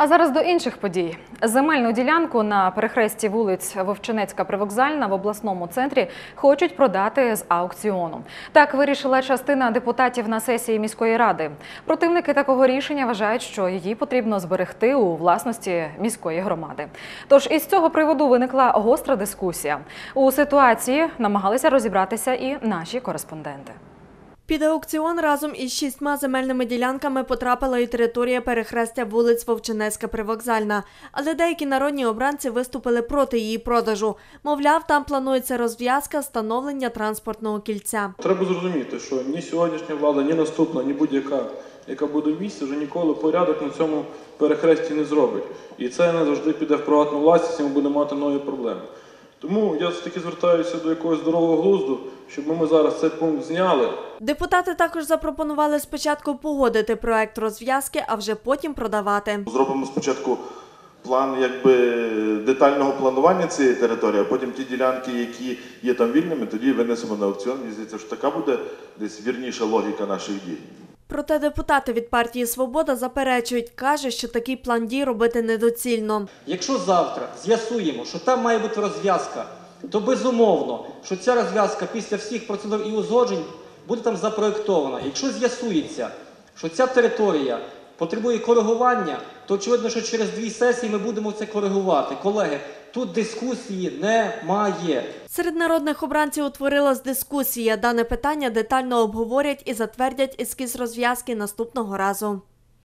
А зараз до інших подій. Земельну ділянку на перехресті вулиць Вовчинецька Привокзальна в обласному центрі хочуть продати з аукціону. Так вирішила частина депутатів на сесії міської ради. Противники такого рішення вважають, що її потрібно зберегти у власності міської громади. Тож із цього приводу виникла гостра дискусія. У ситуації намагалися розібратися і наші кореспонденти. Під аукціон разом із шістьма земельними ділянками потрапила і територія перехрестя вулиць Вовчинецька Привокзальна. Але деякі народні обранці виступили проти її продажу. Мовляв, там планується розв'язка встановлення транспортного кільця. Треба зрозуміти, що ні сьогоднішня влада, ні наступна, ні будь-яка, яка буде в місті, вже ніколи порядок на цьому перехресті не зробить. І це не завжди піде в приватну власність, і ми будемо мати нові проблеми. Тому я все-таки звертаюся до якогось здорового глузду, щоб ми зараз цей пункт зняли. Депутати також запропонували спочатку погодити проект розв'язки, а вже потім продавати. Зробимо спочатку план якби детального планування цієї території, а потім ті ділянки, які є там вільними, тоді винесемо на аукціон. Мені здається, що така буде десь вірніша логіка наших дій. Проте депутати від партії Свобода заперечують, каже, що такий план дій робити недоцільно. Якщо завтра з'ясуємо, що там має бути розв'язка, то безумовно, що ця розв'язка після всіх процедур і узгоджень буде там запроєктована. Якщо з'ясується, що ця територія потребує коригування, то очевидно, що через дві сесії ми будемо це коригувати. Колеги, тут дискусії немає. Серед народних обранців утворилась дискусія. Дане питання детально обговорять і затвердять ескіз розв'язки наступного разу.